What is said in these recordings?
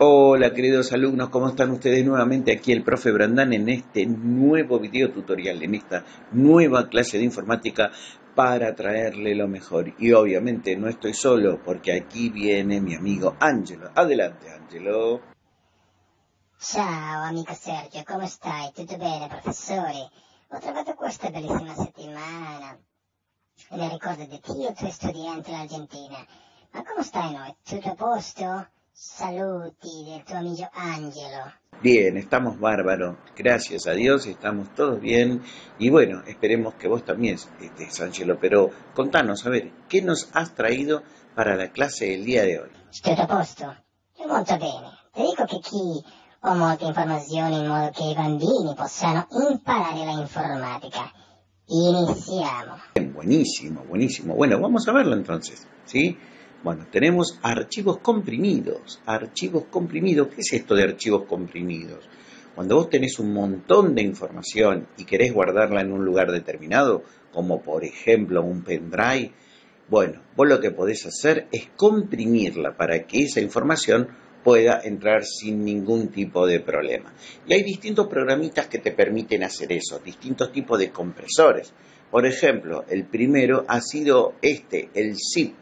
Hola queridos alumnos, ¿cómo están ustedes nuevamente? Aquí el profe Brandán en este nuevo video tutorial, en esta nueva clase de informática para traerle lo mejor. Y obviamente no estoy solo porque aquí viene mi amigo Angelo. Adelante Angelo. Ciao amico Sergio, come stai? Tutto bene professore? Ho trovato questa bellissima settimana. Le ricordo di te, il tuo studiante in Argentina. Ma come stai noi? Tutto a posto? Saluti del tuo amigo Angelo. Bien, estamos bárbaros. Gracias a Dios, estamos todos bien. Y bueno, esperemos que vos también estés, Angelo. Pero contanos, a ver, ¿qué nos has traído para la clase del día de hoy? Tutto a posto? Molto bene. Ti dico che qui ho molte informazioni in modo che i bambini possano imparare la informatica. Iniziamo. Bien, buenísimo, buenísimo. Bueno, vamos a verlo entonces, ¿sí? Bueno, tenemos archivos comprimidos. Archivos comprimidos, ¿qué es esto de archivos comprimidos? Cuando vos tenés un montón de información y querés guardarla en un lugar determinado, como por ejemplo un pendrive, bueno, vos lo que podés hacer es comprimirla para que esa información pueda entrar sin ningún tipo de problema. Y hay distintos programitas que te permiten hacer eso, distintos tipos de compresores. Por ejemplo, el primero ha sido este, el zip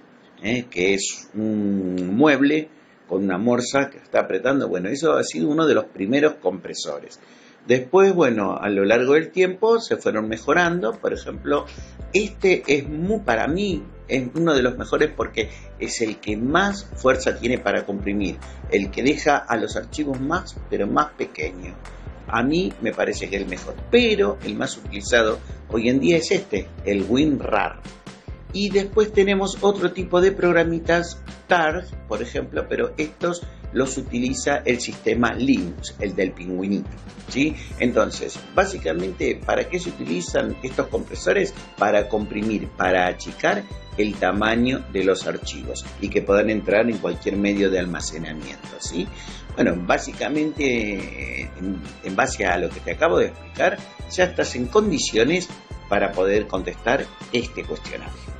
¿eh? que es un mueble con una morsa que está apretando. Bueno, eso ha sido uno de los primeros compresores. Después, bueno, a lo largo del tiempo se fueron mejorando. Por ejemplo, este es muy, para mí, es uno de los mejores porque es el que más fuerza tiene para comprimir, el que deja a los archivos más, pero más pequeños. A mí me parece que es el mejor, pero el más utilizado hoy en día es este, el WinRAR. Y después tenemos otro tipo de programitas TARG, por ejemplo, pero estos los utiliza el sistema Linux, el del pingüinito. ¿sí? Entonces, básicamente, ¿para qué se utilizan estos compresores? Para comprimir, para achicar el tamaño de los archivos y que puedan entrar en cualquier medio de almacenamiento. ¿sí? Bueno, básicamente, en, en base a lo que te acabo de explicar, ya estás en condiciones para poder contestar este cuestionario.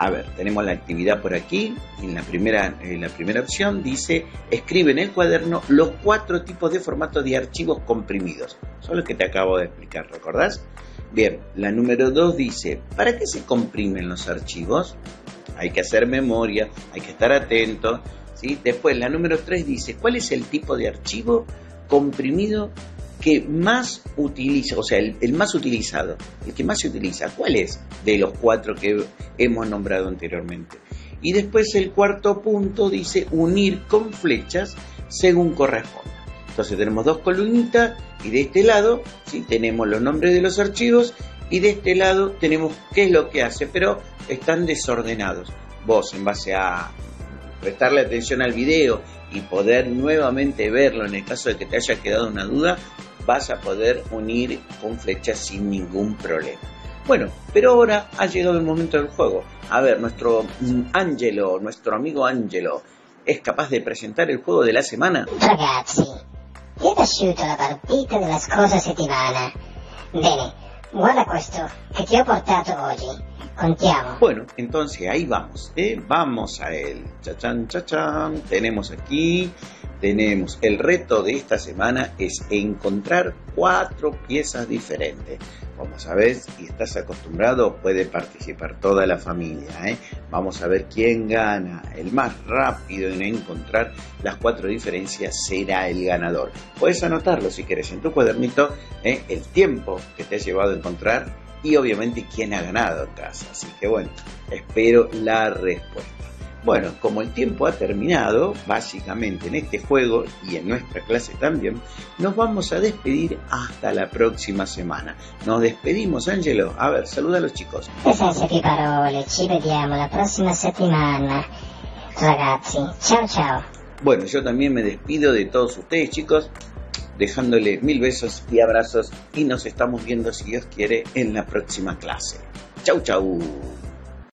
A ver, tenemos la actividad por aquí. En la primera, la primera opción dice, escribe en el cuaderno los cuatro tipos de formato de archivos comprimidos. Son los que te acabo de explicar, ¿recordás? Bien, la número dos dice, ¿para qué se comprimen los archivos? Hay que hacer memoria, hay que estar atento. ¿sí? Después, la número tres dice, ¿cuál es el tipo de archivo comprimido que más utiliza, o sea, el, más utilizado, el que más se utiliza, ¿cuál es de los cuatro que hemos nombrado anteriormente? Y después el cuarto punto dice unir con flechas según corresponda. Entonces tenemos dos columnitas y de este lado ¿sí? tenemos los nombres de los archivos y de este lado tenemos qué es lo que hace, pero están desordenados. Vos en base a prestarle atención al video y poder nuevamente verlo en el caso de que te haya quedado una duda, vas a poder unir con flechas sin ningún problema. Bueno, pero ahora ha llegado el momento del juego. A ver, nuestro Angelo, nuestro amigo Angelo, ¿es capaz de presentar el juego de la semana? Ragazzi, è uscito la partita della scorsa settimana. Bene, guarda questo che ti ho portato oggi. Contiamo. Bueno, entonces ahí vamos, ¿eh? Vamos a él. Chachan, chachan. Tenemos aquí tenemos el reto de esta semana es encontrar cuatro piezas diferentes. Vamos a ver si estás acostumbrado, puede participar toda la familia. ¿eh? Vamos a ver quién gana. El más rápido en encontrar las cuatro diferencias será el ganador. Puedes anotarlo si quieres en tu cuadernito, ¿eh? el tiempo que te ha llevado a encontrar y obviamente quién ha ganado en casa. Así que bueno, espero la respuesta. Bueno, como el tiempo ha terminado, básicamente en este juego y en nuestra clase también, nos vamos a despedir hasta la próxima semana. Nos despedimos, Angelo. A ver, saluda a los chicos. Senza parole, ci vediamo la prossima settimana. Ragazzi, ciao ciao. Bueno, yo también me despido de todos ustedes, chicos, dejándole mil besos y abrazos y nos estamos viendo, si Dios quiere, en la próxima clase. Chau, chau.